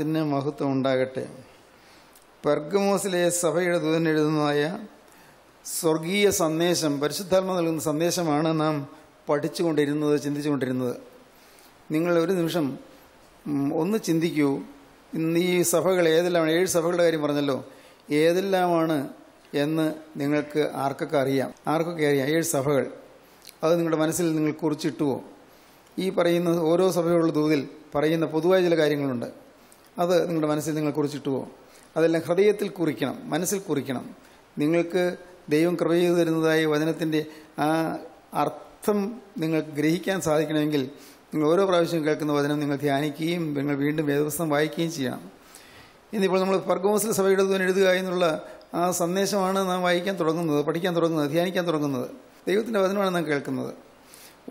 തിരുനാമത്തിന് മഹത്വം ഉണ്ടാകട്ടെ. പെർഗമോസിലെ സഭയുടെ ദൂതൻ എഴുതുന്നതായ സ്വർഗീയ സന്ദേശം പരിശുദ്ധാത്മ നൽകുന്ന സന്ദേശമാണ് നാം പഠിച്ചുകൊണ്ടിരുന്നത് ചിന്തിച്ചുകൊണ്ടിരുന്നത്. നിങ്ങൾ ഒരു നിമിഷം ഒന്ന് ചിന്തിക്കൂ. ഇന്ന് ഈ സഭകൾ ഏതെല്ലാമാണ് ഏഴ് സഭകളുടെ കാര്യം പറഞ്ഞല്ലോ. ഏതെല്ലാമാണ് എന്ന് നിങ്ങൾക്ക് ആർക്കൊക്കെ അറിയാം? ആർക്കൊക്കെ അറിയാം? ഏഴ് സഭകൾ. അത് നിങ്ങളുടെ മനസ്സിൽ നിങ്ങൾ കുറിച്ചിട്ടുവോ? ഈ പറയുന്ന ഓരോ സഭയുള്ള തോതിൽ പറയുന്ന പൊതുവായ ചില കാര്യങ്ങളുണ്ട്. അത് നിങ്ങളുടെ മനസ്സിൽ നിങ്ങൾ കുറിച്ചിട്ടുവോ അതെല്ലാം ഹൃദയത്തിൽ കുറിക്കണം മനസ്സിൽ കുറിക്കണം. നിങ്ങൾക്ക് ദൈവം കൃപ ചെയ്തു തരുന്നതായ വചനത്തിന്റെ ആ അർത്ഥം നിങ്ങൾ ഗ്രഹിക്കാൻ സാധിക്കണമെങ്കിൽ നിങ്ങൾ ഓരോ പ്രാവശ്യം കേൾക്കുന്ന വചനം നിങ്ങൾ ധ്യാനിക്കുകയും നിങ്ങൾ വീണ്ടും വേദപുസ്തകം വായിക്കുകയും ചെയ്യണം. ഇന്നിപ്പോൾ നമ്മൾ പർഗോസിൽ സഭയുടെ തന്നെ എഴുതുക എന്നുള്ള ആ സന്ദേശമാണ് നാം വായിക്കാൻ തുടങ്ങുന്നത് പഠിക്കാൻ തുടങ്ങുന്നത് ധ്യാനിക്കാൻ തുടങ്ങുന്നത്. ദൈവത്തിന്റെ വചനമാണ് നാം കേൾക്കുന്നത്.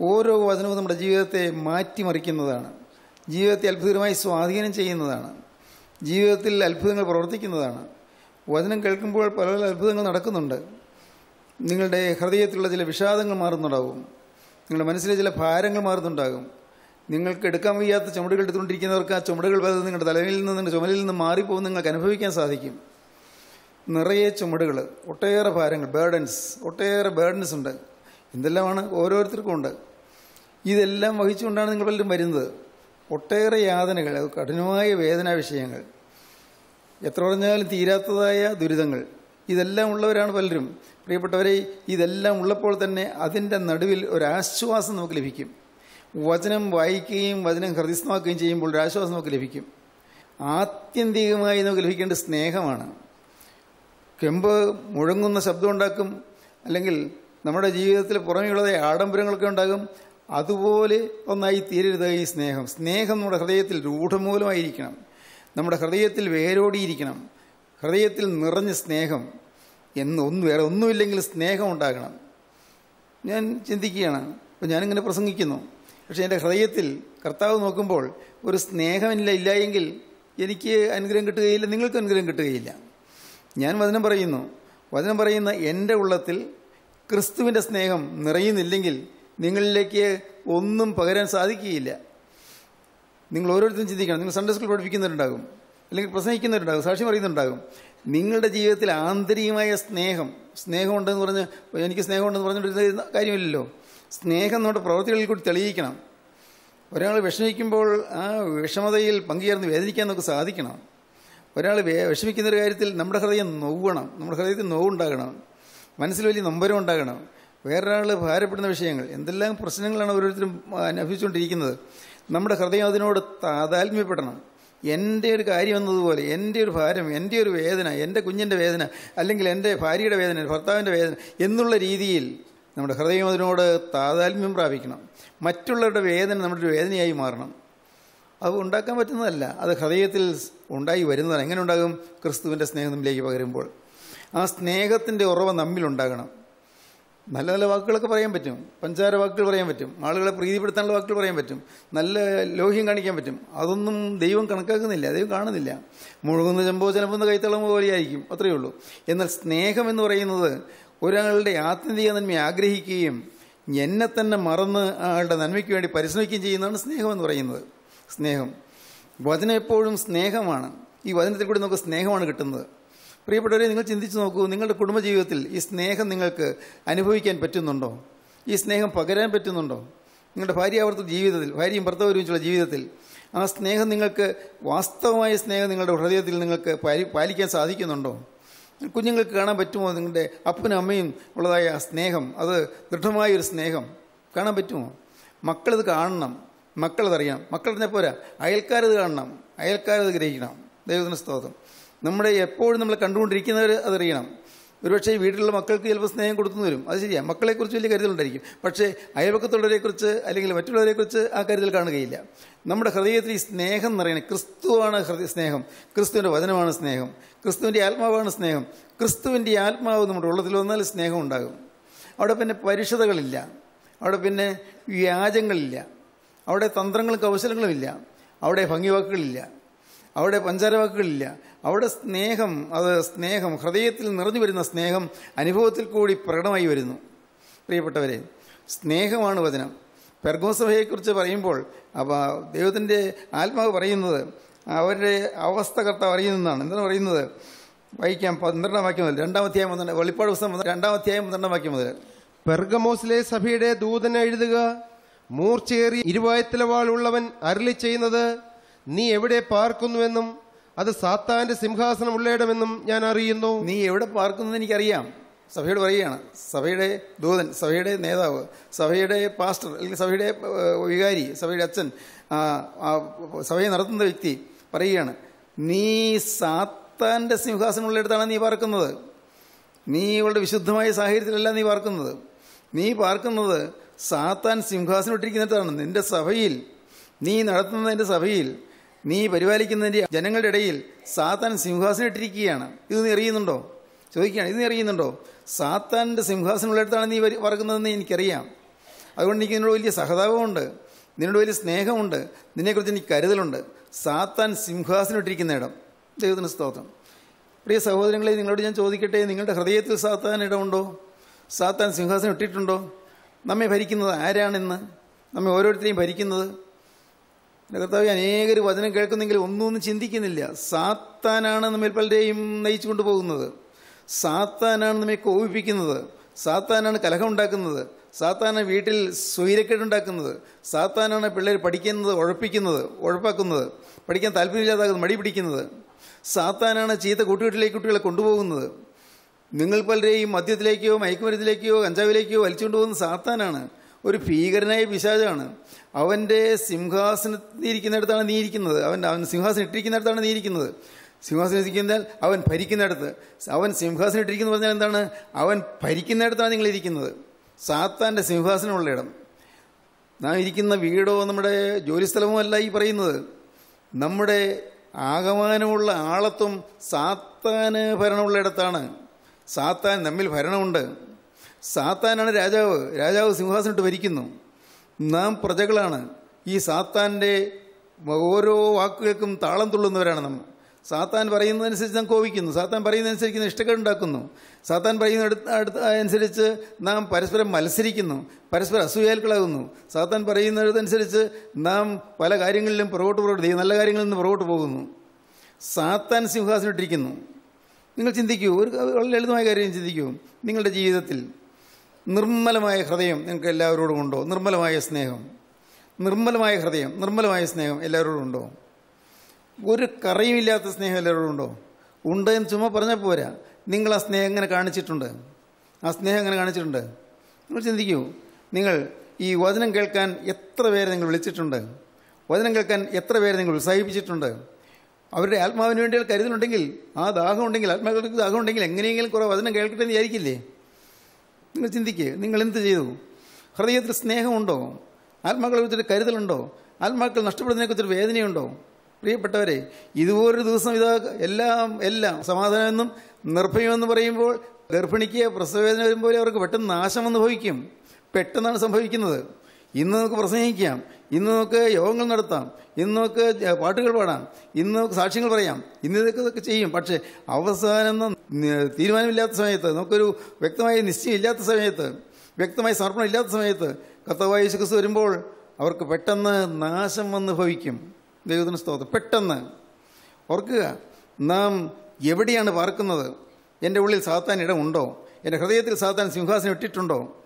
ഓരോ വചനവും നമ്മുടെ ജീവിതത്തെ മാറ്റിമറിക്കുന്നതാണ്. ജീവിതത്തെ അത്ഭുതമായി സ്വാധീനം ചെയ്യുന്നതാണ്. ജീവിതത്തിൽ അത്ഭുതങ്ങൾ പ്രവർത്തിക്കുന്നതാണ്. വചനം കേൾക്കുമ്പോൾ പല പല അത്ഭുതങ്ങൾ നടക്കുന്നുണ്ട്. നിങ്ങളുടെ ഹൃദയത്തിലുള്ള ചില വിഷാദങ്ങൾ മാറുന്നുണ്ടാകും. നിങ്ങളുടെ മനസ്സിലെ ചില ഭാരങ്ങൾ മാറുന്നുണ്ടാകും. നിങ്ങൾക്ക് എടുക്കാൻ വയ്യാത്ത ചുമടുകൾ എടുത്തുകൊണ്ടിരിക്കുന്നവർക്ക് ആ ചുമടുകൾ പലത് നിങ്ങളുടെ തലയിൽ നിന്ന് നിങ്ങളുടെ ചുമലിൽ നിന്ന് മാറിപ്പോകും നിങ്ങൾക്ക് അനുഭവിക്കാൻ സാധിക്കും. നിറയെ ചുമടുകൾ ഒട്ടേറെ ഭാരങ്ങൾ ബേർഡൻസ് ഒട്ടേറെ ബേർഡൻസ് ഉണ്ട്. എന്തെല്ലാമാണ്? ഓരോരുത്തർക്കും ഉണ്ട്. ഇതെല്ലാം വഹിച്ചുകൊണ്ടാണ് നിങ്ങൾ പലരും വരുന്നത്. ഒട്ടേറെ യാതനകൾ അത് കഠിനമായ വേദനാ വിഷയങ്ങൾ. എത്ര പറഞ്ഞാലും തീരാത്തതായ ദുരിതങ്ങൾ. ഇതെല്ലാം ഉള്ളവരാണ് പലരും. പ്രിയപ്പെട്ടവരെ ഇതെല്ലാം ഉള്ളപ്പോൾ തന്നെ അതിന്റെ നടുവിൽ ഒരാശ്വാസം നമുക്ക് ലഭിക്കും. വചനം വായിക്കുകയും വചനം ഹൃദയസ്ഥമാക്കുകയും ചെയ്യുമ്പോൾ ഒരാശ്വാസം നമുക്ക് ലഭിക്കും. ആത്യന്തികമായി നമുക്ക് ലഭിക്കേണ്ട സ്നേഹമാണ്. കെമ്പ് മുഴങ്ങുന്ന ശബ്ദമുണ്ടാക്കും അല്ലെങ്കിൽ നമ്മുടെ ജീവിതത്തിൽ പുറമെയുള്ളതായ ആഡംബരങ്ങളൊക്കെ ഉണ്ടാകും. അതുപോലെ ഒന്നായി തീരരുത് ഈ സ്നേഹം. സ്നേഹം നമ്മുടെ ഹൃദയത്തിൽ രൂഢമൂലമായിരിക്കണം. നമ്മുടെ ഹൃദയത്തിൽ വേരോടിയിരിക്കണം. ഹൃദയത്തിൽ നിറഞ്ഞ സ്നേഹം. എന്ന് വേറെ ഒന്നുമില്ലെങ്കിൽ സ്നേഹം ഉണ്ടാകണം. ഞാൻ ചിന്തിക്കുകയാണ്. അപ്പോൾ ഞാനിങ്ങനെ പ്രസംഗിക്കുന്നു. പക്ഷേ എന്റെ ഹൃദയത്തിൽ കർത്താവ് നോക്കുമ്പോൾ ഒരു സ്നേഹമില്ല ഇല്ല എങ്കിൽ എനിക്ക് അനുഗ്രഹം കിട്ടുകയില്ല നിങ്ങൾക്ക് അനുഗ്രഹം കിട്ടുകയില്ല. ഞാൻ വചനം പറയുന്നു. വചനം പറയുന്ന എന്റെ ഉള്ളത്തിൽ ക്രിസ്തുവിന്റെ സ്നേഹം നിറയുന്നില്ലെങ്കിൽ നിങ്ങളിലേക്ക് ഒന്നും പകരാൻ സാധിക്കുകയില്ല. നിങ്ങൾ ഓരോരുത്തരും ചിന്തിക്കണം. നിങ്ങൾ സൺഡേ സ്കൂൾ പഠിപ്പിക്കുന്നവരുണ്ടാകും. അല്ലെങ്കിൽ പ്രസംഗിക്കുന്നവരുണ്ടാകും. സാക്ഷ്യം പറയുന്നുണ്ടാകും നിങ്ങളുടെ ജീവിതത്തിൽ ആന്തരികമായ സ്നേഹം സ്നേഹമുണ്ടെന്ന് പറഞ്ഞ് എനിക്ക് സ്നേഹമുണ്ടെന്ന് പറഞ്ഞുകൊണ്ടിരുന്ന കാര്യമില്ലല്ലോ. സ്നേഹം നമ്മുടെ പ്രവൃത്തികളിൽ കൂടി തെളിയിക്കണം. ഒരാൾ വിഷമിക്കുമ്പോൾ ആ വിഷമതയിൽ പങ്കുചേർന്ന് വേദനിക്കാൻ നമുക്ക് സാധിക്കണം. ഒരാൾ വിഷമിക്കുന്ന ഒരു കാര്യത്തിൽ നമ്മുടെ ഹൃദയം നോവണം. നമ്മുടെ ഹൃദയത്തിൽ നോവുണ്ടാകണം. മനസ്സിൽ വലിയ നൊമ്പരം ഉണ്ടാകണം വേറൊരാൾ ഭാരപ്പെടുന്ന വിഷയങ്ങൾ എന്തെല്ലാം പ്രശ്നങ്ങളാണ് ഓരോരുത്തരും അനുഭവിച്ചുകൊണ്ടിരിക്കുന്നത് നമ്മുടെ ഹൃദയം അതിനോട് താതാത്മ്യപ്പെടണം. എന്റെ ഒരു കാര്യം എന്നതുപോലെ എന്റെ ഒരു ഭാരം എന്റെ ഒരു വേദന എന്റെ കുഞ്ഞിന്റെ വേദന അല്ലെങ്കിൽ എന്റെ ഭാര്യയുടെ വേദന ഭർത്താവിന്റെ വേദന എന്നുള്ള രീതിയിൽ നമ്മുടെ ഹൃദയം അതിനോട് താതാത്മ്യം പ്രാപിക്കണം. മറ്റുള്ളവരുടെ വേദന നമ്മുടെ ഒരു വേദനയായി മാറണം. അത് ഉണ്ടാക്കാൻ പറ്റുന്നതല്ല. അത് ഹൃദയത്തിൽ ഉണ്ടായി വരുന്നതാണ്. എങ്ങനെ ഉണ്ടാകും? ക്രിസ്തുവിന്റെ സ്നേഹം നമ്മിലേക്ക് പകരുമ്പോൾ. ആ സ്നേഹത്തിന്റെ ഉറവ നമ്മിലുണ്ടാകണം. നല്ല നല്ല വാക്കുകളൊക്കെ പറയാൻ പറ്റും. പഞ്ചാര വാക്കുകൾ പറയാൻ പറ്റും. ആളുകളെ പ്രീതിപ്പെടുത്താനുള്ള വാക്കുകൾ പറയാൻ പറ്റും. നല്ല ലോഹ്യം കാണിക്കാൻ പറ്റും. അതൊന്നും ദൈവം കണക്കാക്കുന്നില്ല. ദൈവം കാണുന്നില്ല. മുഴുകുന്ന ചെമ്പോ ചെലമ്പുന്ന കൈത്തളമോ പോലെയായിരിക്കും. അത്രയേ ഉള്ളൂ. എന്നാൽ സ്നേഹം എന്ന് പറയുന്നത് ഒരാളുടെ ആത്മീയ നന്മ ആഗ്രഹിക്കുകയും എന്നെ തന്നെ മറന്ന് ആളുടെ നന്മയ്ക്ക് വേണ്ടി പരിശ്രമിക്കുകയും ചെയ്യുന്നതാണ് സ്നേഹം എന്ന് പറയുന്നത്. സ്നേഹം. വചനം എപ്പോഴും സ്നേഹമാണ്. ഈ വചനത്തിൽ കൂടി നമുക്ക് സ്നേഹമാണ് കിട്ടുന്നത്. പ്രിയപ്പെട്ടവരെ നിങ്ങൾ ചിന്തിച്ചു നോക്കൂ നിങ്ങളുടെ കുടുംബജീവിതത്തിൽ ഈ സ്നേഹം നിങ്ങൾക്ക് അനുഭവിക്കാൻ പറ്റുന്നുണ്ടോ? ഈ സ്നേഹം പകരാൻ പറ്റുന്നുണ്ടോ? നിങ്ങളുടെ ഭാര്യാവർത്ത ജീവിതത്തിൽ ഭാര്യയും ഭർത്താവ് ഒരുമിച്ചുള്ള ജീവിതത്തിൽ ആ സ്നേഹം നിങ്ങൾക്ക് വാസ്തവമായ സ്നേഹം നിങ്ങളുടെ ഹൃദയത്തിൽ നിങ്ങൾക്ക് പാലിക്കാൻ സാധിക്കുന്നുണ്ടോ? കുഞ്ഞുങ്ങൾക്ക് കാണാൻ പറ്റുമോ? നിങ്ങളുടെ അപ്പനും അമ്മയും ഉള്ളതായ സ്നേഹം അത് ദൃഢമായ ഒരു സ്നേഹം കാണാൻ പറ്റുമോ? മക്കളത് കാണണം മക്കളതറിയണം. മക്കളതിനെ പോരാ അയൽക്കാരത് കാണണം അയൽക്കാരത് ഗ്രഹിക്കണം. ദൈവത്തിന് സ്തോത്രം. നമ്മുടെ എപ്പോഴും നമ്മൾ കണ്ടുകൊണ്ടിരിക്കുന്നവർ അതറിയണം. ഒരുപക്ഷെ വീട്ടിലുള്ള മക്കൾക്ക് ചിലപ്പോൾ സ്നേഹം കൊടുത്തു വരും. അത് ശരിയാണ് മക്കളെക്കുറിച്ച് വലിയ കരുതലുണ്ടായിരിക്കും. പക്ഷേ അയൽപക്കത്തുള്ളവരെക്കുറിച്ച് അല്ലെങ്കിൽ മറ്റുള്ളവരെക്കുറിച്ച് ആ കരുതൽ കാണുകയില്ല. നമ്മുടെ ഹൃദയത്തിൽ ഈ സ്നേഹം നിറയണം. ക്രിസ്തുവാണ് ഹൃദയ സ്നേഹം. ക്രിസ്തുവിന്റെ വചനമാണ് സ്നേഹം. ക്രിസ്തുവിന്റെ ആത്മാവാണ് സ്നേഹം. ക്രിസ്തുവിന്റെ ആത്മാവ് നമ്മുടെ ഉള്ളത്തിൽ വന്നാൽ സ്നേഹം ഉണ്ടാകും. അവിടെ പിന്നെ പരിഷതകളില്ല അവിടെ പിന്നെ വ്യാജങ്ങളില്ല. അവിടെ തന്ത്രങ്ങളും കൗശലങ്ങളും ഇല്ല അവിടെ ഭംഗിവാക്കുകളില്ല. അവിടെ പഞ്ചാരവാക്കുകളില്ല. അവിടെ സ്നേഹം അത് സ്നേഹം ഹൃദയത്തിൽ നിറഞ്ഞു വരുന്ന സ്നേഹം അനുഭവത്തിൽ കൂടി പ്രകടമായി വരുന്നു. പ്രിയപ്പെട്ടവരെ സ്നേഹമാണ് വചനം. പെർഗോസഭയെക്കുറിച്ച് പറയുമ്പോൾ അപ്പോൾ ദൈവത്തിന്റെ ആത്മാവ് പറയുന്നത് അവരുടെ അവസ്ഥ കർത്താവ് അറിയുന്നതാണ് എന്താണ് പറയുന്നത്? വായിക്കാം പന്ത്രണ്ടാം വാക്യം മുതൽ രണ്ടാം അധ്യായം പന്ത്രണ്ട് വെളിപ്പാട് പുസ്തകം രണ്ടാം അധ്യായം പന്ത്രണ്ടാം വാക്യം മുതൽ. പെർഗമോസിലെ സഭയുടെ ദൂതനെ എഴുതുക മൂർച്ചയേറി ഇരുവായത്തിലവാളുള്ളവൻ അരളി ചെയ്യുന്നത് നീ എവിടെ പാർക്കുന്നുവെന്നും അത് സാത്താന്റെ സിംഹാസനം ഉള്ളയിടമെന്നും ഞാൻ അറിയുന്നു. നീ എവിടെ പാർക്കുന്നത് എനിക്കറിയാം. സഭയോട് പറയുകയാണ്. സഭയുടെ ദൂതൻ സഭയുടെ നേതാവ് സഭയുടെ പാസ്റ്റർ അല്ലെങ്കിൽ സഭയുടെ വികാരി സഭയുടെ അച്ഛൻ സഭയെ നടത്തുന്ന വ്യക്തി പറയുകയാണ് നീ സാത്താന്റെ സിംഹാസനമുള്ളിടത്താണ് നീ പാർക്കുന്നത്. നീ ഇവളുടെ വിശുദ്ധമായ സാഹചര്യത്തിലല്ല നീ പാർക്കുന്നത്. നീ പാർക്കുന്നത് സാത്താൻ സിംഹാസനം ഇട്ടിരിക്കുന്നിടത്താണ്. നിന്റെ സഭയിൽ നീ നടത്തുന്ന നിന്റെ സഭയിൽ നീ പരിപാലിക്കുന്നതിന്റെ ജനങ്ങളുടെ ഇടയിൽ സാത്താൻ സിംഹാസനം ഇട്ടിരിക്കുകയാണ്. ഇത് നീ അറിയുന്നുണ്ടോ? ചോദിക്കുകയാണ് ഇത് നീ അറിയുന്നുണ്ടോ? സാത്താന്റെ സിംഹാസനമുള്ളിടത്താണ് നീ പാർക്കുന്നതെന്ന് എനിക്കറിയാം. അതുകൊണ്ട് എനിക്ക് നിന്നോട് വലിയ സഹതാപമുണ്ട്. നിന്നോട് വലിയ സ്നേഹമുണ്ട്. നിന്നെക്കുറിച്ച് എനിക്ക് കരുതലുണ്ട്. സാത്താൻ സിംഹാസനം ഇട്ടിരിക്കുന്ന ഇടം ദൈവത്തിന് സ്തോത്രം. പ്രിയ സഹോദരങ്ങളെ നിങ്ങളോട് ഞാൻ ചോദിക്കട്ടെ നിങ്ങളുടെ ഹൃദയത്തിൽ സാത്താൻ ഇടമുണ്ടോ? സാത്താൻ സിംഹാസനം ഇട്ടിട്ടുണ്ടോ? നമ്മെ ഭരിക്കുന്നത് ആരാണെന്ന്? നമ്മെ ഓരോരുത്തരെയും ഭരിക്കുന്നത് എന്റെ കർത്താവ് അനേകർ വചനം കേൾക്കുന്നെങ്കിൽ ഒന്നും ചിന്തിക്കുന്നില്ല. സാത്താനാണ് നമ്മൾ പലരെയും നയിച്ചു കൊണ്ടുപോകുന്നത്. സാത്താനാണ് നമ്മെ കോപിപ്പിക്കുന്നത്. സാത്താനാണ് കലഹം ഉണ്ടാക്കുന്നത്. സാത്താനാണ് വീട്ടിൽ സ്വൈരക്കേടുണ്ടാക്കുന്നത് സാത്താനാണ് പിള്ളേർ പഠിക്കുന്നത് ഉഴപ്പിക്കുന്നത് ഉഴപ്പാക്കുന്നത് പഠിക്കാൻ താല്പര്യമില്ലാതാകുന്നത് മടി പിടിക്കുന്നത്. സാത്താനാണ് ചീത്ത കൂട്ടുകെട്ടിലേക്ക് കുട്ടികളെ കൊണ്ടുപോകുന്നത്. നിങ്ങൾ പലരെയും മദ്യത്തിലേക്കോ മയക്കുമരുന്നിലേക്കോ കഞ്ചാവിലേക്കോ വലിച്ചുകൊണ്ടുപോകുന്നത് സാത്താനാണ്. ഒരു ഭീകരനായ പിശാചാണ്. അവന്റെ സിംഹാസനത്തിൽ ഇരിക്കുന്നിടത്താണ് നീ ഇരിക്കുന്നത്. അവൻ അവൻ സിംഹാസനം ഇട്ടിരിക്കുന്നിടത്താണ് നീ ഇരിക്കുന്നത്. സിംഹാസനം ഇരിക്കുന്നാൽ അവൻ ഭരിക്കുന്നിടത്ത്. അവൻ സിംഹാസനം ഇട്ടിരിക്കുന്നു പറഞ്ഞാൽ എന്താണ്? അവൻ ഭരിക്കുന്നിടത്താണ് നിങ്ങൾ ഇരിക്കുന്നത്. സാത്താന്റെ സിംഹാസനമുള്ള ഇടം. നാം ഇരിക്കുന്ന വീടോ നമ്മുടെ ജോലിസ്ഥലമോ അല്ല ഈ പറയുന്നത്. നമ്മുടെ ആകമാനമുള്ള ആളത്വം സാത്താന് ഭരണമുള്ള ഇടത്താണ്. സാത്താൻ നമ്മിൽ ഭരണമുണ്ട്. സാത്താനാണ് രാജാവ്. രാജാവ് സിംഹാസനമിട്ട് ഭരിക്കുന്നു. നാം പ്രജകളാണ്. ഈ സാത്താന്റെ ഓരോ വാക്കുകൾക്കും താളം തുള്ളുന്നവരാണ് നമ്മൾ സാത്താൻ പറയുന്നതനുസരിച്ച് നാം കോപിക്കുന്നു. സാത്താൻ പറയുന്നതനുസരിച്ച് ഇഷ്ടക്കേടുണ്ടാക്കുന്നു സാത്താൻ പറയുന്ന അടുത്ത് അനുസരിച്ച് നാം പരസ്പരം മത്സരിക്കുന്നു. പരസ്പരം അസൂയാൽക്കളാകുന്നു സാത്താൻ പറയുന്നതനുസരിച്ച് നാം പല കാര്യങ്ങളിലും പുറകോട്ട് പുറകോട്ട് ചെയ്യും നല്ല കാര്യങ്ങളിൽ നിന്ന് പുറകോട്ട് പോകുന്നു. സാത്താൻ സിംഹാസനം ഇട്ടിരിക്കുന്നു നിങ്ങൾ ചിന്തിക്കൂ. ഒരു വളരെ ലളിതമായ കാര്യം ചിന്തിക്കൂ. നിങ്ങളുടെ ജീവിതത്തിൽ നിർമ്മലമായ ഹൃദയം നിങ്ങൾക്ക് എല്ലാവരോടും ഉണ്ടോ? നിർമ്മലമായ സ്നേഹം. നിർമ്മലമായ ഹൃദയം നിർമ്മലമായ സ്നേഹം എല്ലാവരോടും ഉണ്ടോ? ഒരു കറയുമില്ലാത്ത സ്നേഹം എല്ലാവരോടും ഉണ്ടോ? ഉണ്ട് എന്ന് ചുമ്മാ പറഞ്ഞാൽ പോരാ. നിങ്ങൾ ആ സ്നേഹം എങ്ങനെ കാണിച്ചിട്ടുണ്ട്? ആ സ്നേഹം എങ്ങനെ കാണിച്ചിട്ടുണ്ട്? നിങ്ങൾ ചിന്തിക്കൂ. നിങ്ങൾ ഈ വചനം കേൾക്കാൻ എത്ര പേരെ നിങ്ങൾ വിളിച്ചിട്ടുണ്ട്? വചനം കേൾക്കാൻ എത്ര പേരെ നിങ്ങൾ ഉത്സാഹിപ്പിച്ചിട്ടുണ്ട്? അവരുടെ ആത്മാവിന് വേണ്ടി കരുതലുണ്ടെങ്കിൽ ആ ദാഹം ഉണ്ടെങ്കിൽ ആത്മാക്കൾക്ക് ദാഹം ഉണ്ടെങ്കിൽ എങ്ങനെയെങ്കിലും കുറേ വചനം കേൾക്കട്ടെ എന്ന് വിചാരിക്കില്ലേ? നിങ്ങൾ ചിന്തിക്കുക നിങ്ങൾ എന്ത് ചെയ്തു? ഹൃദയത്തിൽ സ്നേഹമുണ്ടോ? ആത്മാക്കളെ കുറിച്ചൊരു കരുതലുണ്ടോ? ആത്മാക്കൾ നഷ്ടപ്പെടുന്നതിനെക്കുറിച്ചൊരു വേദനയുണ്ടോ? പ്രിയപ്പെട്ടവരെ ഇതുപോലൊരു ദിവസം ഇതാ എല്ലാം എല്ലാം സമാധാനമെന്നും നിർഭയമെന്ന് പറയുമ്പോൾ ഗർഭിണിക്ക് പ്രസവവേദന വരുമ്പോൾ അവർക്ക് പെട്ടെന്ന് നാശം അനുഭവിക്കും പെട്ടെന്നാണ് സംഭവിക്കുന്നത്. ഇന്ന് നമുക്ക് പ്രസംഗിക്കാം. ഇന്ന് നമുക്ക് യോഗങ്ങൾ നടത്താം. ഇന്ന് നമുക്ക് പാട്ടുകൾ പാടാം. ഇന്ന് നമുക്ക് സാക്ഷ്യങ്ങൾ പറയാം. ഇന്ന് ഇതൊക്കെ ഇതൊക്കെ ചെയ്യും. പക്ഷേ അവസാനം തീരുമാനമില്ലാത്ത സമയത്ത് നമുക്കൊരു വ്യക്തമായ നിശ്ചയമില്ലാത്ത സമയത്ത് വ്യക്തമായ സമർപ്പണം ഇല്ലാത്ത സമയത്ത് കത്തവായ യേശു വരുമ്പോൾ അവർക്ക് പെട്ടെന്ന് നാശം വന്ന് ഭവിക്കും. ദൈവത്തിന് സ്തോത്രം. പെട്ടെന്ന്. ഓർക്കുക നാം എവിടെയാണ് പാർക്കുന്നത്? എന്റെ ഉള്ളിൽ സാത്താൻ ഇടമുണ്ടോ? എന്റെ ഹൃദയത്തിൽ സാത്താൻ സിംഹാസനം ഇട്ടിട്ടുണ്ടോ?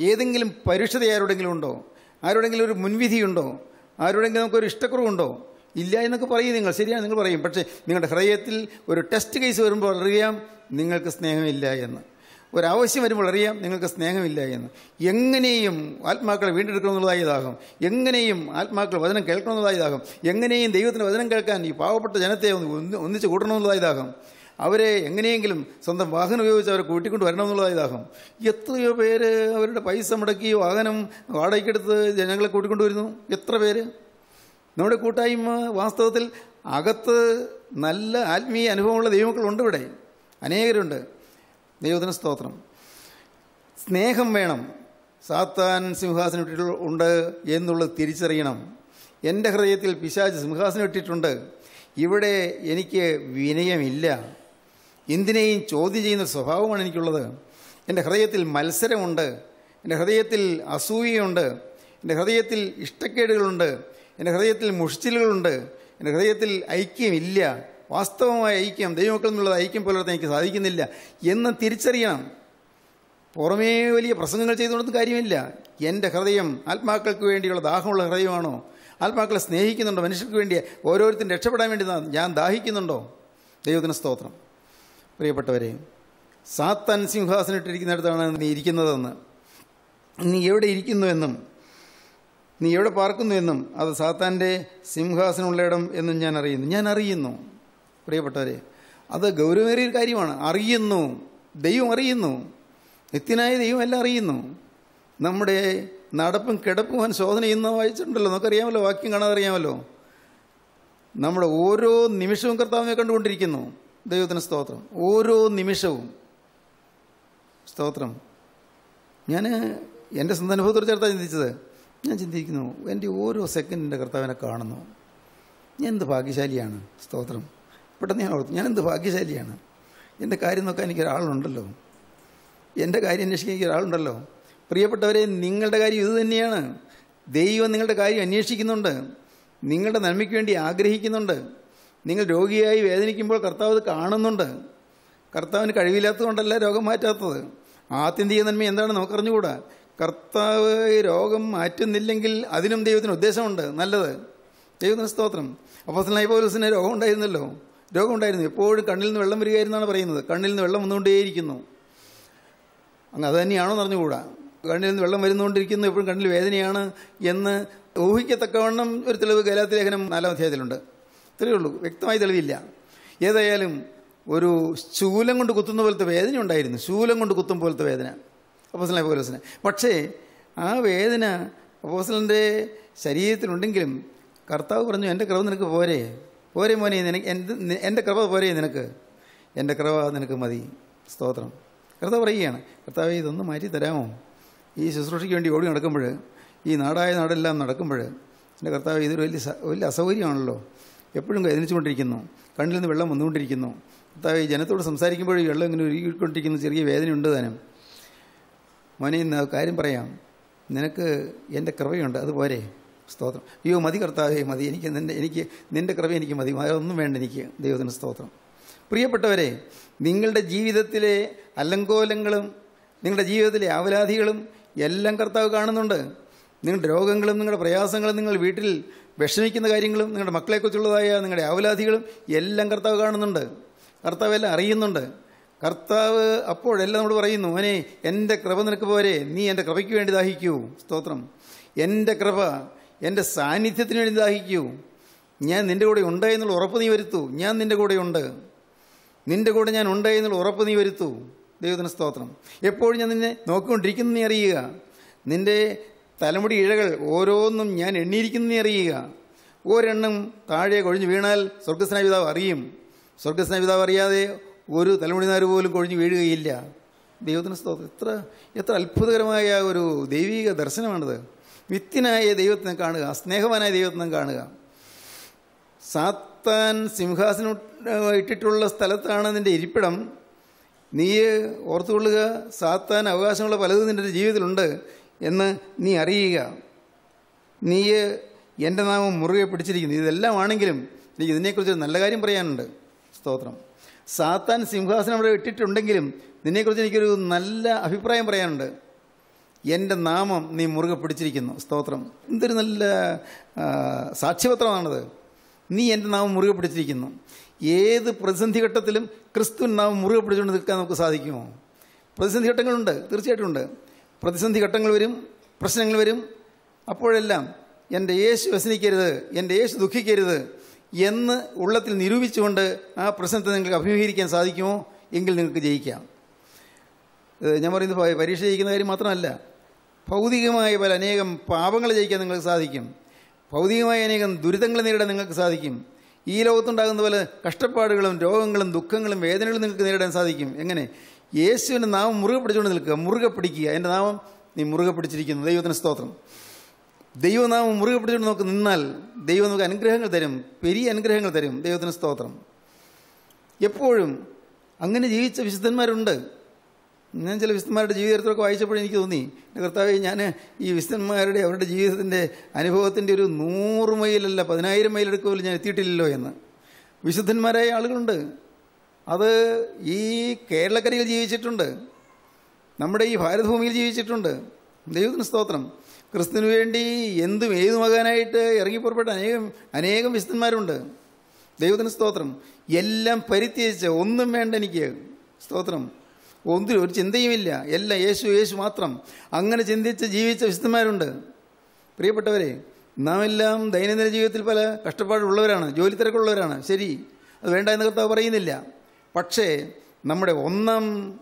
ഏതെങ്കിലും പരുഷത ആരോടെങ്കിലും ഉണ്ടോ? ആരോടെങ്കിലും ഒരു മുൻവിധിയുണ്ടോ? ആരോടെങ്കിലും നമുക്കൊരു ഇഷ്ടക്കുറവുണ്ടോ? ഇല്ല എന്നൊക്കെ പറയും നിങ്ങൾ. ശരിയാണ് നിങ്ങൾ പറയും. പക്ഷേ നിങ്ങളുടെ ഹൃദയത്തിൽ ഒരു ടെസ്റ്റ് കേസ് വരുമ്പോൾ അറിയാം നിങ്ങൾക്ക് സ്നേഹമില്ല എന്ന്. ഒരാവശ്യം വരുമ്പോൾ അറിയാം നിങ്ങൾക്ക് സ്നേഹമില്ല എന്ന്. എങ്ങനെയും ആത്മാക്കളെ വീണ്ടെടുക്കണമെന്നുള്ളതായ ദാഹം എങ്ങനെയും ആത്മാക്കൾ വചനം കേൾക്കണമെന്നുള്ളതായ ദാഹം എങ്ങനെയും ദൈവത്തിന് വചനം കേൾക്കാൻ ഈ പാവപ്പെട്ട ജനത്തെ ഒന്ന് ഒന്ന് ഒന്നിച്ച് കൂട്ടണമെന്നുള്ളതായ അവരെ എങ്ങനെയെങ്കിലും സ്വന്തം വാഹനം ഉപയോഗിച്ച് അവരെ കൂട്ടിക്കൊണ്ട് വരണമെന്നുള്ളതായി ദാഹം. എത്രയോ പേര് അവരുടെ പൈസ മുടക്കി വാഹനം വാടകയ്ക്കെടുത്ത് ജനങ്ങളെ കൂട്ടിക്കൊണ്ടുവരുന്നു എത്ര പേര്? നമ്മുടെ കൂട്ടായ്മ വാസ്തവത്തിൽ അകത്ത് നല്ല ആത്മീയ അനുഭവമുള്ള ദൈവമക്കളുണ്ട് ഇവിടെ. അനേകരുണ്ട്. ദൈവത്തിന് സ്തോത്രം. സ്നേഹം വേണം. സാത്താൻ സിംഹാസനം ഇട്ടിട്ടുണ്ട് എന്നുള്ളത് തിരിച്ചറിയണം. എന്റെ ഹൃദയത്തിൽ പിശാജ് സിംഹാസനം ഇട്ടിട്ടുണ്ട്. ഇവിടെ എനിക്ക് വിനയമില്ല. എന്തിനേയും ചോദ്യം ചെയ്യുന്ന സ്വഭാവമാണ് എനിക്കുള്ളത്. എന്റെ ഹൃദയത്തിൽ മത്സരമുണ്ട്. എന്റെ ഹൃദയത്തിൽ അസൂയയുണ്ട്. എന്റെ ഹൃദയത്തിൽ ഇഷ്ടക്കേടുകളുണ്ട്. എന്റെ ഹൃദയത്തിൽ മുഷിച്ചിലുകളുണ്ട് എന്റെ ഹൃദയത്തിൽ ഐക്യമില്ല. വാസ്തവമായ ഐക്യം ദൈവമക്കളിൽ നിന്നുള്ള ഐക്യം പുലർത്താൻ എനിക്ക് സാധിക്കുന്നില്ല എന്ന് തിരിച്ചറിയണം. പുറമേ വലിയ പ്രസംഗങ്ങൾ ചെയ്തുകൊണ്ടൊന്നും കാര്യമില്ല. എന്റെ ഹൃദയം ആത്മാക്കൾക്ക് വേണ്ടിയുള്ള ദാഹമുള്ള ഹൃദയമാണോ? ആത്മാക്കളെ സ്നേഹിക്കുന്നുണ്ടോ? മനുഷ്യർക്ക് വേണ്ടി ഓരോരുത്തരും രക്ഷപ്പെടാൻ വേണ്ടി ഞാൻ ദാഹിക്കുന്നുണ്ടോ? ദൈവത്തിന് സ്തോത്രം. പ്രിയപ്പെട്ടവരെ സാത്താൻ സിംഹാസനം ഇട്ടിരിക്കുന്നിടത്താണ് നീ ഇരിക്കുന്നതെന്ന്. നീ എവിടെ ഇരിക്കുന്നുവെന്നും നീ എവിടെ പാർക്കുന്നുവെന്നും അത് സാത്താന്റെ സിംഹാസനമുള്ള ഇടം എന്നും ഞാൻ അറിയുന്നു. ഞാൻ അറിയുന്നു പ്രിയപ്പെട്ടവരെ. അത് ഗൗരവമേറിയ ഒരു കാര്യമാണ്. അറിയുന്നു. ദൈവം അറിയുന്നു. നിത്യനായ ദൈവം എല്ലാം അറിയുന്നു. നമ്മുടെ നടപ്പും കിടപ്പും അവൻ ശോധന ചെയ്യുന്ന വായിച്ചിട്ടുണ്ടല്ലോ. നമുക്കറിയാമല്ലോ വാക്യം കാണാതെ അറിയാമല്ലോ. നമ്മുടെ ഓരോ നിമിഷവും കർത്താവിനെ കണ്ടുകൊണ്ടിരിക്കുന്നു. ദൈവത്തിന് സ്തോത്രം. ഓരോ നിമിഷവും സ്തോത്രം. ഞാൻ എന്റെ സ്വന്തം അനുഭവത്തോട് ചേർത്താണ് ചിന്തിച്ചത്. ഞാൻ ചിന്തിക്കുന്നു എന്റെ ഓരോ സെക്കൻഡിന്റെ കർത്താവിനെ കാണുന്നു. ഞാൻ എന്ത് ഭാഗ്യശാലിയാണ്? സ്തോത്രം. പെട്ടെന്ന് ഞാൻ ഓർത്തു ഞാൻ എന്ത് ഭാഗ്യശാലിയാണ്? എന്റെ കാര്യം നോക്കാൻ എനിക്ക് ഒരാളുണ്ടല്ലോ എന്റെ കാര്യം അന്വേഷിക്കാൻ എനിക്ക് ഒരാളുണ്ടല്ലോ പ്രിയപ്പെട്ടവരെ നിങ്ങളുടെ കാര്യം ഇത് തന്നെയാണ്. ദൈവം നിങ്ങളുടെ കാര്യം അന്വേഷിക്കുന്നുണ്ട്. നിങ്ങളുടെ നന്മയ്ക്ക് വേണ്ടി ആഗ്രഹിക്കുന്നുണ്ട്. നിങ്ങൾ രോഗിയായി വേദനിക്കുമ്പോൾ കർത്താവ് അത് കാണുന്നുണ്ട്. കർത്താവിന് കഴിവില്ലാത്തതുകൊണ്ടല്ല രോഗം മാറ്റാത്തത്. ആത്യന്തിക നന്മ എന്താണ് നമുക്കറിഞ്ഞുകൂടാ. കർത്താവ് രോഗം മാറ്റുന്നില്ലെങ്കിൽ അതിനും ദൈവത്തിന് ഉദ്ദേശമുണ്ട്. നല്ലത്. ദൈവത്തിന് സ്തോത്രം. അപ്പോൾ പൗലോസിന് രോഗം ഉണ്ടായിരുന്നല്ലോ. രോഗം ഉണ്ടായിരുന്നു. എപ്പോഴും കണ്ണിൽ നിന്ന് വെള്ളം വരികയായിരുന്നാണ് പറയുന്നത്. കണ്ണിൽ നിന്ന് വെള്ളം വന്നുകൊണ്ടേയിരിക്കുന്നു. അങ്ങ് അത് തന്നെയാണോ എന്ന് അറിഞ്ഞുകൂടാ. കണ്ണിൽ നിന്ന് വെള്ളം വരുന്നുകൊണ്ടിരിക്കുന്നു. എപ്പോഴും കണ്ണിൽ വേദനയാണ് എന്ന് ഊഹിക്കത്തക്കവണ്ണം ഒരു തെളിവ് ഗലാത്തി ലേഖനം നാലാം അധ്യായത്തിലുണ്ട്. ഇത്രയേ ഉള്ളൂ. വ്യക്തമായി തെളിവില്ല. ഏതായാലും ഒരു ശൂലം കൊണ്ട് കുത്തുന്ന പോലത്തെ വേദന ഉണ്ടായിരുന്നു. ശൂലം കൊണ്ട് കുത്തും പോലത്തെ വേദന. അപ്പോസലായ പോലീസിന്. പക്ഷേ ആ വേദന അപ്പോസലിന്റെ ശരീരത്തിലുണ്ടെങ്കിലും കർത്താവ് പറഞ്ഞു എന്റെ കൃപ നിനക്ക് പോരെ. പോരെ മോനെ നിനക്ക് എന്റെ കൃപ പോരെ നിനക്ക്. എന്റെ കൃപ നിനക്ക് മതി. സ്തോത്രം. കർത്താവ് പറയുകയാണ് കർത്താവ് ഇതൊന്നും മാറ്റി തരാമോ? ഈ ശുശ്രൂഷയ്ക്ക് വേണ്ടി ഓടി നടക്കുമ്പോൾ ഈ നാടായ നാടെല്ലാം നടക്കുമ്പോൾ എന്റെ കർത്താവ് ഇതൊരു വലിയ വലിയ അസൗകര്യമാണല്ലോ. എപ്പോഴും വേദനിച്ചുകൊണ്ടിരിക്കുന്നു. കണ്ണിൽ നിന്ന് വെള്ളം വന്നുകൊണ്ടിരിക്കുന്നു. കർത്താവ് ജനത്തോട് സംസാരിക്കുമ്പോഴും വെള്ളം ഇങ്ങനെ ഒരുക്കിക്കൊണ്ടിരിക്കുന്ന ചെറിയ വേദനയുണ്ട് താനും. മോനെ ഇന്ന് കാര്യം പറയാം. നിനക്ക് എന്റെ കൃപയുണ്ട് അതുപോരെ സ്തോത്രം. അയ്യോ മതി കർത്താവേ മതി. എനിക്ക് നിന്റെ എനിക്ക് നിന്റെ കൃപ എനിക്ക് മതി അതൊന്നും വേണ്ട എനിക്ക്. ദൈവത്തിന് സ്തോത്രം. പ്രിയപ്പെട്ടവരെ നിങ്ങളുടെ ജീവിതത്തിലെ അലങ്കോലങ്ങളും നിങ്ങളുടെ ജീവിതത്തിലെ ആവലാധികളും എല്ലാം കർത്താവ് കാണുന്നുണ്ട്. നിങ്ങളുടെ രോഗങ്ങളും നിങ്ങളുടെ പ്രയാസങ്ങളും നിങ്ങൾ വീട്ടിൽ വിഷമിക്കുന്ന കാര്യങ്ങളും നിങ്ങളുടെ മക്കളെക്കുറിച്ചുള്ളതായ നിങ്ങളുടെ ആവലാധികളും എല്ലാം കർത്താവ് കാണുന്നുണ്ട്. കർത്താവ് എല്ലാം അറിയുന്നുണ്ട്. കർത്താവ് അപ്പോഴെല്ലാം നമ്മൾ പറയുന്നു മോനെ എന്റെ കൃപ നിനക്ക് പോരെ. നീ എന്റെ കൃപയ്ക്ക് വേണ്ടി ദാഹിക്കൂ. സ്തോത്രം. എന്റെ കൃപ എന്റെ സാന്നിധ്യത്തിന് വേണ്ടി ദാഹിക്കൂ. ഞാൻ നിന്റെ കൂടെ ഉണ്ട് എന്നുള്ള ഉറപ്പ് നീ വരുത്തൂ. ഞാൻ നിന്റെ കൂടെ ഉണ്ട്. നിന്റെ കൂടെ ഞാൻ ഉണ്ട് എന്നുള്ള ഉറപ്പ് നീ വരുത്തൂ. ദൈവത്തിന് സ്തോത്രം. എപ്പോഴും ഞാൻ നിന്നെ നോക്കിക്കൊണ്ടിരിക്കുന്നു നീ അറിയുക. നിന്റെ തലമുടി ഇഴകൾ ഓരോന്നും ഞാൻ എണ്ണിയിരിക്കുന്നു നീ അറിയുക. ഒരെണ്ണം താഴെ കൊഴിഞ്ഞു വീണാൽ സ്വർഗസ്നായ പിതാവ് അറിയും. സ്വർഗസ്നായ പിതാവ് അറിയാതെ ഒരു തലമുടി നാര് പോലും കൊഴിഞ്ഞു വീഴുകയില്ല. ദൈവത്തിന് സ്തോത്രം. എത്ര എത്ര അത്ഭുതകരമായ ഒരു ദൈവിക ദർശനമാണിത്. വിത്തിനായ ദൈവത്തിനെ കാണുക സ്നേഹവാനായ ദൈവത്തിനെ കാണുക. സാത്താൻ സിംഹാസനം ഇട്ടിട്ടുള്ള സ്ഥലത്താണ് നിന്റെ ഇരിപ്പിടം. നീ ഓർത്തുകൊള്ളുക സാത്താൻ അവകാശമുള്ള പലതും നിന്റെ ജീവിതത്തിലുണ്ട്. എന്ന് നീ അറിയുക. നീ എന്റെ നാമം മുറുകെ പിടിച്ചിരിക്കുന്നു. ഇതെല്ലാം ആണെങ്കിലും എനിക്ക് ഇതിനെക്കുറിച്ച് നല്ല കാര്യം പറയാനുണ്ട്. സ്തോത്രം. സാത്താൻ സിംഹാസനം അവിടെ ഇട്ടിട്ടുണ്ടെങ്കിലും നിന്നെക്കുറിച്ച് എനിക്കൊരു നല്ല അഭിപ്രായം പറയാനുണ്ട്. എന്റെ നാമം നീ മുറുകെ പിടിച്ചിരിക്കുന്നു. സ്തോത്രം. എന്തൊരു നല്ല സാക്ഷ്യപത്രമാണത്. നീ എന്റെ നാമം മുറുകെ പിടിച്ചിരിക്കുന്നു. ഏത് പ്രതിസന്ധി ഘട്ടത്തിലും ക്രിസ്തുവിൻ നാമം മുറുകെ പിടിച്ചുകൊണ്ട് നിൽക്കാൻ നമുക്ക് സാധിക്കുമോ? പ്രതിസന്ധി ഘട്ടങ്ങളുണ്ട്. തീർച്ചയായിട്ടും ഉണ്ട്. പ്രതിസന്ധി ഘട്ടങ്ങൾ വരും പ്രശ്നങ്ങൾ വരും. അപ്പോഴെല്ലാം എന്റെ യേശു വ്യസനിക്കരുത് എന്റെ യേശു ദുഃഖിക്കരുത് എന്ന് ഉള്ളത്തിൽ നിരൂപിച്ചുകൊണ്ട് ആ പ്രശ്നത്തെ നിങ്ങൾക്ക് അഭിമുഖീകരിക്കാൻ സാധിക്കുമോ? എങ്കിൽ നിങ്ങൾക്ക് ജയിക്കാം. ഞാൻ പറയുന്നത് പരീക്ഷ ജയിക്കുന്ന കാര്യം മാത്രമല്ല ഭൗതികമായ പല അനേകം പാപങ്ങൾ ജയിക്കാൻ നിങ്ങൾക്ക് സാധിക്കും. ഭൗതികമായ അനേകം ദുരിതങ്ങൾ നേരിടാൻ നിങ്ങൾക്ക് സാധിക്കും. ഈ ലോകത്തുണ്ടാകുന്ന പല കഷ്ടപ്പാടുകളും രോഗങ്ങളും ദുഃഖങ്ങളും വേദനകളും നിങ്ങൾക്ക് നേരിടാൻ സാധിക്കും. എങ്ങനെ? യേശുവിന്റെ നാമം മുറുകെ പിടിച്ചുകൊണ്ട് നിൽക്കുക മുറുകെ പിടിക്കുക. എന്റെ നാമം നീ മുറുകെ പിടിച്ചിരിക്കുന്നു. ദൈവത്തിന് സ്തോത്രം. ദൈവനാമം മുറുകെ പിടിച്ചുകൊണ്ട് നമുക്ക് നിന്നാൽ ദൈവം നമുക്ക് അനുഗ്രഹങ്ങൾ തരും പെരിയ അനുഗ്രഹങ്ങൾ തരും. ദൈവത്തിന് സ്തോത്രം. എപ്പോഴും അങ്ങനെ ജീവിച്ച വിശുദ്ധന്മാരുണ്ട്. ഞാൻ ചില വിശുദ്ധന്മാരുടെ ജീവിതത്തിലൊക്കെ വായിച്ചപ്പോൾ എനിക്ക് തോന്നി എന്റെ കർത്താവ് ഞാൻ ഈ വിശുദ്ധന്മാരുടെ അവരുടെ ജീവിതത്തിന്റെ അനുഭവത്തിന്റെ ഒരു നൂറ് മൈലല്ല പതിനായിരം മൈൽ എടുക്കുമല്ലോ ഞാൻ എത്തിയിട്ടില്ലല്ലോ എന്ന്. വിശുദ്ധന്മാരായ ആളുകളുണ്ട്. അത് ഈ കേരളക്കരയിൽ ജീവിച്ചിട്ടുണ്ട്. നമ്മുടെ ഈ ഭാരതഭൂമിയിൽ ജീവിച്ചിട്ടുണ്ട്. ദൈവത്തിന് സ്തോത്രം. ക്രിസ്തുവിന് വേണ്ടി എന്തും ഏതു മകാനായിട്ട് ഇറങ്ങിപ്പുറപ്പെട്ട അനേകം അനേകം വിശുദ്ധന്മാരുണ്ട്. ദൈവത്തിന് സ്തോത്രം. എല്ലാം പരിത്യജിച്ച് ഒന്നും വേണ്ട എനിക്ക്. സ്തോത്രം. ഒന്നിനും ഒരു ചിന്തയുമില്ല. എല്ലാം യേശു യേശു മാത്രം. അങ്ങനെ ചിന്തിച്ച് ജീവിച്ച വിശുദ്ധന്മാരുണ്ട്. പ്രിയപ്പെട്ടവരെ നാം എല്ലാം ദൈനംദിന ജീവിതത്തിൽ പല കഷ്ടപ്പാടുള്ളവരാണ്. ജോലി തിരക്കുള്ളവരാണ് ശരി. അത് വേണ്ട എന്ന് കർത്താവ് പറയുന്നില്ല. പക്ഷേ നമ്മുടെ ഒന്നാം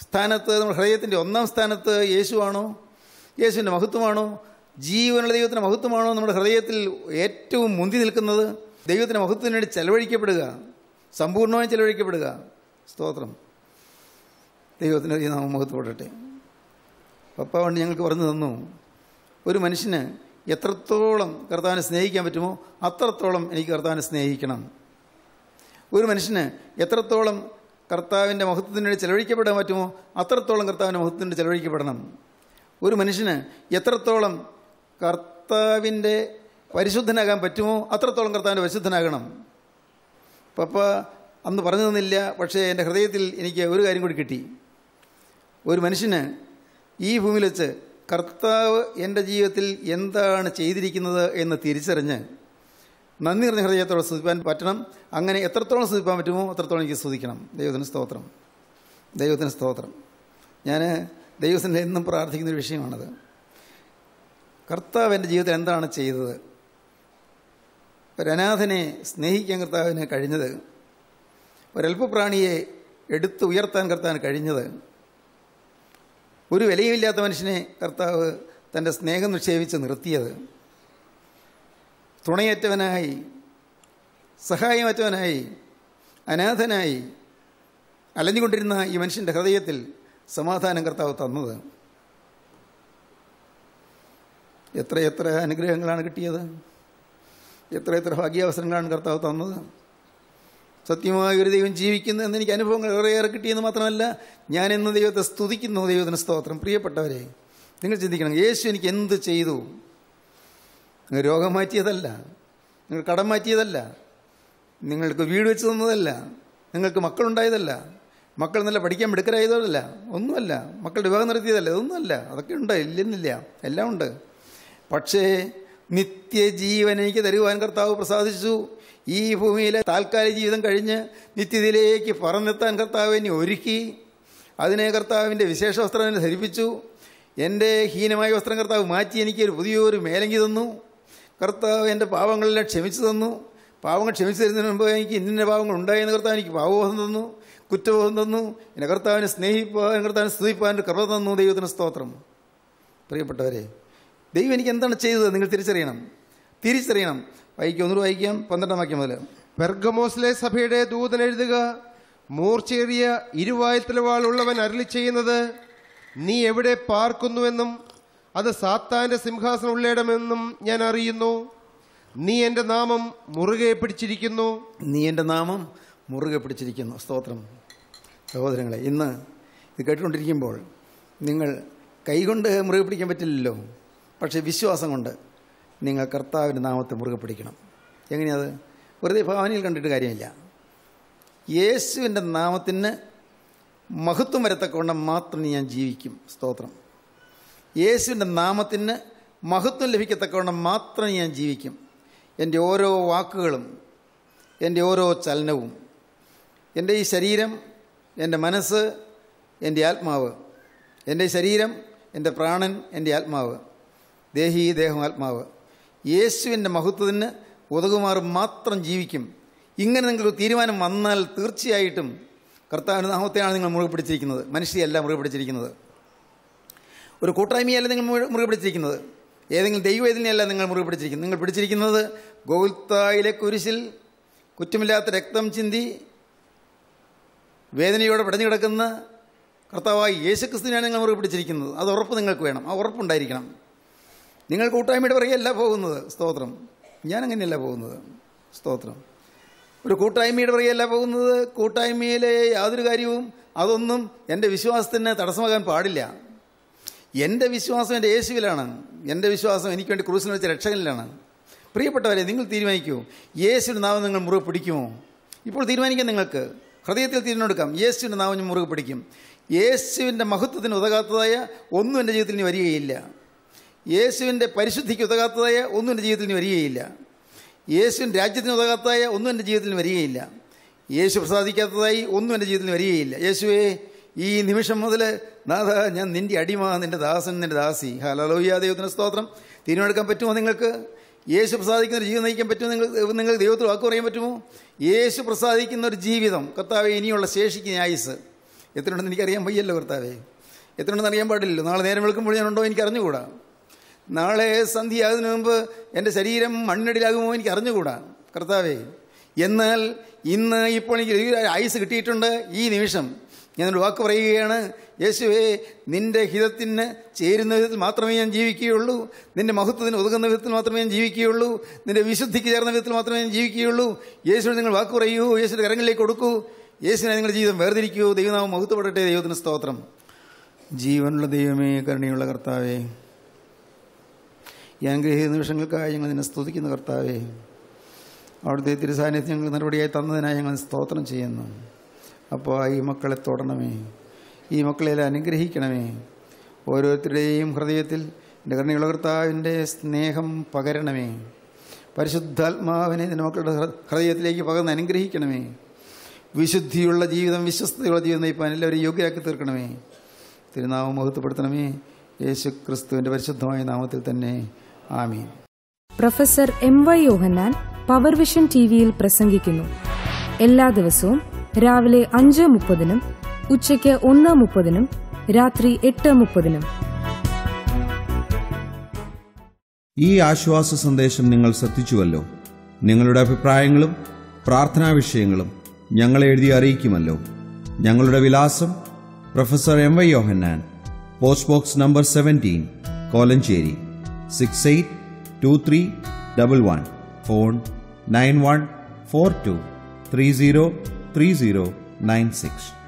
സ്ഥാനത്ത് നമ്മുടെ ഹൃദയത്തിന്റെ ഒന്നാം സ്ഥാനത്ത് യേശുവാണോ? യേശുവിന്റെ മഹത്വമാണോ? ജീവനുള്ള ദൈവത്തിന്റെ മഹത്വമാണോ? നമ്മുടെ ഹൃദയത്തിൽ ഏറ്റവും മുന്തി നിൽക്കുന്നത് ദൈവത്തിന്റെ മഹത്വത്തിന് വേണ്ടി ചെലവഴിക്കപ്പെടുക സമ്പൂർണമായി ചെലവഴിക്കപ്പെടുക. സ്തോത്രം. ദൈവത്തിന്റെ ഈ നാമം മഹത്വപ്പെടട്ടെ. പപ്പ കൊണ്ട് ഞങ്ങൾക്ക് പറഞ്ഞു തന്നു ഒരു മനുഷ്യന് എത്രത്തോളം കർത്താവിനെ സ്നേഹിക്കാൻ പറ്റുമോ അത്രത്തോളം എനിക്ക് കർത്താവിനെ സ്നേഹിക്കണം. ഒരു മനുഷ്യന് എത്രത്തോളം കർത്താവിന്റെ മഹത്വത്തിന് വേണ്ടി ചെലവഴിക്കപ്പെടാൻ പറ്റുമോ അത്രത്തോളം കർത്താവിന്റെ മഹത്വത്തിന് വേണ്ടി ചെലവഴിക്കപ്പെടണം. ഒരു മനുഷ്യന് എത്രത്തോളം കർത്താവിന്റെ പരിശുദ്ധനാകാൻ പറ്റുമോ അത്രത്തോളം കർത്താവിന്റെ പരിശുദ്ധനാകണം. പപ്പ അന്ന് പറഞ്ഞു തന്നില്ല പക്ഷേ എന്റെ ഹൃദയത്തിൽ എനിക്ക് ഒരു കാര്യം കൂടി കിട്ടി. ഒരു മനുഷ്യന് ഈ ഭൂമിയിൽ വെച്ച് കർത്താവ് എന്റെ ജീവിതത്തിൽ എന്താണ് ചെയ്തിരിക്കുന്നത് എന്ന് തിരിച്ചറിഞ്ഞ് നന്ദി നിറഞ്ഞ ഹൃദയത്തോടെ സ്തുതിപ്പാൻ പറ്റണം. അങ്ങനെ എത്രത്തോളം സ്തുതിപ്പാൻ പറ്റുമോ അത്രത്തോളം എനിക്ക് സ്തുതിക്കണം. ദൈവത്തിന് സ്തോത്രം. ദൈവത്തിന് സ്തോത്രം. ഞാൻ ദൈവത്തിന്റെ എന്നും പ്രാർത്ഥിക്കുന്ന ഒരു വിഷയമാണത്. കർത്താവ് എന്റെ ജീവിതത്തിൽ എന്താണ് ചെയ്തത്? ഒരനാഥനെ സ്നേഹിക്കാൻ കർത്താവിന് കഴിഞ്ഞത്? ഒരൽപ്പപ്രാണിയെ എടുത്ത് ഉയർത്താൻ കർത്താവിന് കഴിഞ്ഞത്? ഒരു വിലയുമില്ലാത്ത മനുഷ്യനെ കർത്താവ് തന്റെ സ്നേഹം നിക്ഷേപിച്ച് നിർത്തിയത്? തുണയേറ്റവനായി സഹായമറ്റവനായി അനാഥനായി അലഞ്ഞുകൊണ്ടിരുന്ന ഈ മനുഷ്യന്റെ ഹൃദയത്തിൽ സമാധാനം കർത്താവ് തന്നത്. എത്രയെത്ര എത്ര അനുഗ്രഹങ്ങളാണ് കിട്ടിയത്. എത്രയെത്ര എത്ര ഭാഗ്യാവസരങ്ങളാണ് കർത്താവ് തന്നത്. സത്യമായ ഒരു ദൈവം ജീവിക്കുന്നു എന്ന് എനിക്ക് അനുഭവങ്ങൾ ഏറെയേറെ കിട്ടിയെന്ന് മാത്രമല്ല ഞാൻ എന്ന ദൈവത്തെ സ്തുതിക്കുന്നു ദൈവത്തിന് സ്തോത്രം. പ്രിയപ്പെട്ടവരെ നിങ്ങൾ ചിന്തിക്കണം യേശു എനിക്ക് എന്ത് ചെയ്തു? നിങ്ങൾ രോഗം മാറ്റിയതല്ല. നിങ്ങൾ കടം മാറ്റിയതല്ല. നിങ്ങൾക്ക് വീട് വെച്ച് തന്നതല്ല. നിങ്ങൾക്ക് മക്കളുണ്ടായതല്ല. മക്കൾ നല്ല പഠിക്കാൻ മിടുക്കരായതല്ല. ഒന്നുമല്ല. മക്കളുടെ വിവാഹം നടത്തിയതല്ല. ഇതൊന്നുമല്ല. അതൊക്കെ ഉണ്ട്. ഇല്ലെന്നില്ല എല്ലാം ഉണ്ട്. പക്ഷേ നിത്യജീവൻ എനിക്ക് തരുവാൻ കർത്താവ് പ്രസാദിച്ചു. ഈ ഭൂമിയിലെ താൽക്കാലിക ജീവിതം കഴിഞ്ഞ് നിത്യതയിലേക്ക് കർത്താവ് എന്നെ ഒരുക്കി. അതിനെ കർത്താവിന്റെ വിശേഷ വസ്ത്രം എന്നെ ധരിപ്പിച്ചു. എന്റെ ഹീനമായ വസ്ത്രം കർത്താവ് മാറ്റി എനിക്ക് ഒരു പുതിയൊരു മേലങ്കി തന്നു. കർത്താവ് എന്റെ പാവങ്ങളെല്ലാം ക്ഷമിച്ചു തന്നു. പാവങ്ങൾ ക്ഷമിച്ചു തരുന്നതിന് മുമ്പ് എനിക്ക് ഇന്നിന്റെ പാവങ്ങൾ ഉണ്ടായെന്ന് കർത്താവ് എനിക്ക് പാവബോധം തന്നു കുറ്റബോധം തന്നു. എന്നെ കർത്താവിനെ സ്നേഹിപ്പാൻ കർത്താവിനെ സ്തുതിപ്പാൻ കൃപ തന്നു. ദൈവത്തിന് സ്തോത്രം. പ്രിയപ്പെട്ടവരെ ദൈവം എനിക്ക് എന്താണ് ചെയ്തത് നിങ്ങൾ തിരിച്ചറിയണം. തിരിച്ചറിയണം. വായിക്കാം ഒന്നുകൂടി വായിക്കാം. പന്ത്രണ്ടാം വാക്യം മുതൽ പെർഗമോസിലെ സഭയുടെ ദൂതൻ എഴുതുക മൂർച്ചേറിയ ഇരുവായത്തിലവാളുള്ളവൻ അരളി ചെയ്യുന്നത് നീ എവിടെ പാർക്കുന്നുവെന്നും അത് സാത്താന്റെ സിംഹാസനം ഉള്ളിടമെന്നും ഞാൻ അറിയുന്നു. നീ എന്റെ നാമം മുറുകെ പിടിച്ചിരിക്കുന്നു. നീ എന്റെ നാമം മുറുകെ പിടിച്ചിരിക്കുന്നു. സ്തോത്രം. സഹോദരങ്ങളെ ഇന്ന് ഇത് കേട്ടുകൊണ്ടിരിക്കുമ്പോൾ നിങ്ങൾ കൈകൊണ്ട് മുറുകെ പിടിക്കാൻ പറ്റില്ലല്ലോ. പക്ഷേ വിശ്വാസം കൊണ്ട് നിങ്ങൾ കർത്താവിന്റെ നാമത്തെ മുറുകെ പിടിക്കണം. എങ്ങനെയത് വെറുതെ ഭാവനയിൽ കണ്ടിട്ട് കാര്യമില്ല. യേശുവിന്റെ നാമത്തിന് മഹത്വം വരത്തക്കൊണ്ട് മാത്രം ഞാൻ ജീവിക്കും. സ്തോത്രം. യേശുവിന്റെ നാമത്തിന് മഹത്വം ലഭിക്കത്തക്കവണ്ണം മാത്രം ഞാൻ ജീവിക്കും. എന്റെ ഓരോ വാക്കുകളും എന്റെ ഓരോ ചലനവും എന്റെ ഈ ശരീരം എന്റെ മനസ്സ് എന്റെ ആത്മാവ് എന്റെ ശരീരം എന്റെ പ്രാണൻ എന്റെ ആത്മാവ് ദേഹി ദേഹം ആത്മാവ്. യേശുവിന്റെ മഹത്വത്തിന് ഉതകുമാർ മാത്രം ജീവിക്കും. ഇങ്ങനെ നിങ്ങൾക്ക് തീരുമാനം വന്നാൽ തീർച്ചയായിട്ടും കർത്താവിന്റെ നാമത്തെയാണ് നിങ്ങൾ മുറുകെ പിടിച്ചിരിക്കുന്നത്. മനുഷ്യയല്ല മുറുകെ പിടിച്ചിരിക്കുന്നത്. ഒരു കൂട്ടായ്മയല്ല നിങ്ങൾ മുറുകെ പിടിച്ചിരിക്കുന്നത് ഏതെങ്കിലും ദൈവവേദനയല്ല നിങ്ങൾ മുറുകെ പിടിച്ചിരിക്കുന്നത് നിങ്ങൾ പിടിച്ചിരിക്കുന്നത് ഗോകുൽത്തായിലെ കുരിശിൽ കുറ്റമില്ലാത്ത രക്തം ചിന്തി വേദനയോടെ പടഞ്ഞു കിടക്കുന്ന കർത്താവായി യേശുക്രിസ്തുവിനാണ് നിങ്ങൾ മുറുകെ പിടിച്ചിരിക്കുന്നത് അത് ഉറപ്പ് നിങ്ങൾക്ക് വേണം. ആ ഉറപ്പുണ്ടായിരിക്കണം. നിങ്ങൾ കൂട്ടായ്മയുടെ പുറകെയല്ല പോകുന്നത്. സ്തോത്രം. ഞാൻ അങ്ങനെയല്ല പോകുന്നത്. സ്തോത്രം. ഒരു കൂട്ടായ്മയുടെ പുറകെയല്ല പോകുന്നത്. കൂട്ടായ്മയിലെ യാതൊരു കാര്യവും അതൊന്നും എന്റെ വിശ്വാസത്തിന് തടസ്സമാകാൻ പാടില്ല. എന്റെ വിശ്വാസം എന്റെ യേശുവിലാണ്. എന്റെ വിശ്വാസം എനിക്ക് വേണ്ടി ക്രൂസിന് വെച്ച രക്ഷകനിലാണ്. പ്രിയപ്പെട്ടവരെ നിങ്ങൾ തീരുമാനിക്കൂ. യേശുവിന്റെ നാവം നിങ്ങൾ മുറുകെ പിടിക്കുമോ? ഇപ്പോൾ തീരുമാനിക്കാം നിങ്ങൾക്ക്. ഹൃദയത്തിൽ തീരുമാനമെടുക്കാം യേശുവിന്റെ നാവം ഞാൻ മുറുകെ പിടിക്കും. യേശുവിന്റെ മഹത്വത്തിന് ഉതകാത്തതായ ഒന്നും എന്റെ ജീവിതത്തിൽ ഇനി വരികയില്ല. യേശുവിന്റെ പരിശുദ്ധിക്ക് ഉതകാത്തതായ ഒന്നും എന്റെ ജീവിതത്തിൽ ഇനി വരികയില്ല. യേശുവിന്റെ രാജ്യത്തിന് ഉതകാത്തതായ ഒന്നും എന്റെ ജീവിതത്തിൽ വരികയില്ല. യേശു പ്രസാദിക്കാത്തതായി ഒന്നും എന്റെ ജീവിതത്തിൽ വരികയില്ല. യേശുവേ ഈ നിമിഷം മുതൽ നാഥ ഞാൻ നിന്റെ അടിമ നിന്റെ ദാസൻ നിന്റെ ദാസി. ഹലോയ ദൈവത്തിന് സ്തോത്രം. തീരുമാനമെടുക്കാൻ പറ്റുമോ നിങ്ങൾക്ക്? യേശു പ്രസാദിക്കുന്ന ഒരു ജീവിതം നയിക്കാൻ പറ്റുമോ നിങ്ങൾ നിങ്ങൾ ദൈവത്തിൽ വാക്ക് പറയാൻ പറ്റുമോ? യേശു പ്രസാദിക്കുന്ന ഒരു ജീവിതം. കർത്താവെ ഇനിയുള്ള ശേഷിക്കുന്ന ആയുസ്. എത്രയുണ്ടെന്ന് എനിക്കറിയാൻ വയ്യല്ലോ കർത്താവെ. എത്രയുണ്ടെന്ന് അറിയാൻ പാടില്ലല്ലോ. നാളെ നേരം വെളുക്കുമ്പോൾ ഞാനുണ്ടോ എനിക്ക് അറിഞ്ഞുകൂടാ നാളെ സന്ധ്യയാകുന്നതിന് മുമ്പ് എന്റെ ശരീരം മണ്ണിടിലാകുമോ എനിക്ക് അറിഞ്ഞുകൂടാ കർത്താവേ എന്നാൽ ഇന്ന് ഇപ്പോൾ എനിക്ക് ആയുസ് കിട്ടിയിട്ടുണ്ട് ഈ നിമിഷം. ഞാനൊരു വാക്ക് പറയുകയാണ് യേശുവേ നിന്റെ ഹിതത്തിന് ചേരുന്ന വിധത്തിൽ മാത്രമേ ഞാൻ ജീവിക്കുകയുള്ളൂ. നിന്റെ മഹത്വത്തിന് ഒതുങ്ങുന്ന വിധത്തിൽ മാത്രമേ ഞാൻ ജീവിക്കുകയുള്ളൂ. നിന്റെ വിശുദ്ധിക്ക് ചേർന്ന വിധത്തിൽ മാത്രമേ ഞാൻ ജീവിക്കുകയുള്ളൂ. യേശുവിന് നിങ്ങൾ വാക്ക് പറയൂ യേശുവിന്റെ കരങ്ങളിലേക്ക് കൊടുക്കൂ. യേശുവിനെ നിങ്ങളുടെ ജീവിതം വേർതിരിക്കൂ. ദൈവനാമം മഹത്വപ്പെടട്ടെ. ദൈവത്തിന് സ്തോത്രം. ജീവനുള്ള ദൈവമേ കരുണയുള്ള കർത്താവേ ഈ അനുഗ്രഹീത നിമിഷങ്ങൾക്കായി ഞങ്ങൾ നിന്നെ സ്തുതിക്കുന്ന കർത്താവേ. അവിടുത്തെ തിരുസാന്നിധ്യം ഞങ്ങൾ നടപടിയായി തന്നതിനായി ഞങ്ങൾ സ്തോത്രം ചെയ്യുന്നു. അപ്പോൾ ഈ മക്കളെ തൊടണമേ. ഈ മക്കളെ അനുഗ്രഹിക്കണമേ. ഓരോരുത്തരുടെയും ഹൃദയത്തിൽ എന്റെ കരുണയുള്ള കർത്താവിന്റെ സ്നേഹം പകരണമേ. പരിശുദ്ധാത്മാവിനെ നിന്റെ മക്കളുടെ ഹൃദയത്തിലേക്ക് പകർന്ന് അനുഗ്രഹിക്കണമേ. വിശുദ്ധിയുള്ള ജീവിതം വിശ്വസ്തയുള്ള ജീവിതം ഇപ്പം എല്ലാവരും യോഗ്യരാക്കി തീർക്കണമേ. തിരുനാമം മഹത്വപ്പെടുത്തണമേ. യേശു ക്രിസ്തുവിന്റെ പരിശുദ്ധമായ നാമത്തിൽ തന്നെ. ആമീൻ. Professor M Y Yohannan Power Vision T വിയിൽ പ്രസംഗിക്കുന്നു. എല്ലാ ദിവസവും രാവിലെ അഞ്ച് മുപ്പതിനും ഉച്ചയ്ക്ക് ഒന്ന് മുപ്പതിനും രാത്രി എട്ട് മുപ്പതിനും. ഈ ആശ്വാസ സന്ദേശം നിങ്ങൾ ശ്രദ്ധിച്ചുവല്ലോ. നിങ്ങളുടെ അഭിപ്രായങ്ങളും പ്രാർത്ഥനാ വിഷയങ്ങളും ഞങ്ങളെ എഴുതി അറിയിക്കുമല്ലോ. ഞങ്ങളുടെ വിലാസം professor M Y Yohannan post box number seventeen Kolenchery six eight two three double one phone nine one four two three zero three zero nine six